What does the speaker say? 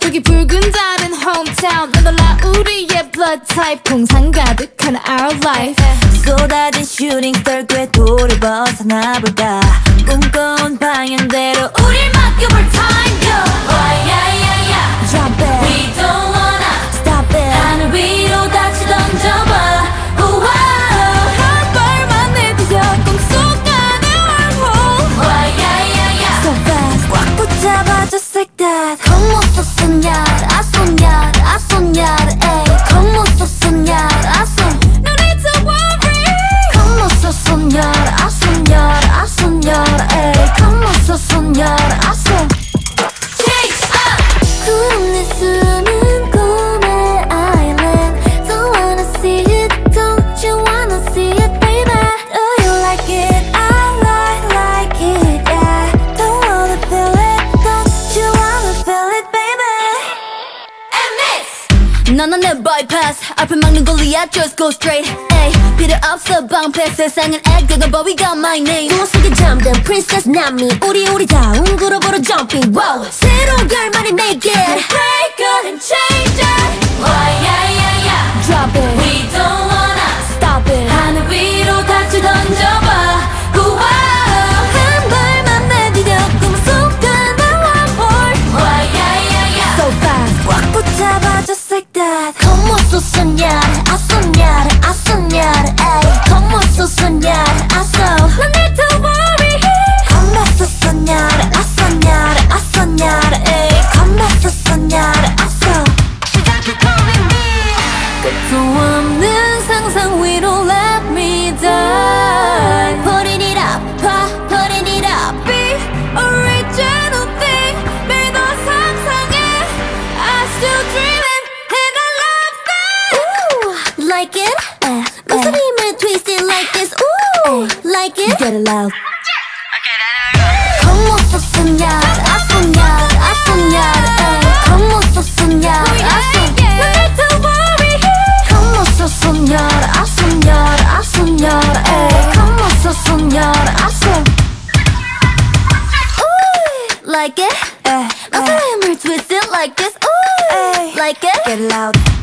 저기 붉은 달은 hometown 넌 놀라 우리의 blood type 공상 가득한 our life 쏟아진 슈팅 스tar 꽤 돌을 벗어나볼까 꿈꿔온 방향대로 우릴 맡겨볼 time go 와야야야 Jump it, We don't wanna stop it 하늘 위로 다시 던져봐 우와 한 너는 내 bypass 앞을 막는 골리앗 just go straight 에이 필요 없어 방패 세상은 액그가 but we got my name 꿈 속에 잠든 princess 남미 우리 우리다운 그룹으로 jumping wow 새로운 결말이 make it Break it 끝도 없는 상상 위로 let me die Putting it up, pa, putting it up Be original thing 매일 너 상상해 I still dreaming and I love that Ooh, like it? Uh, 목소리를 twist it like this Ooh, like it? Get it loud like it? Get loud.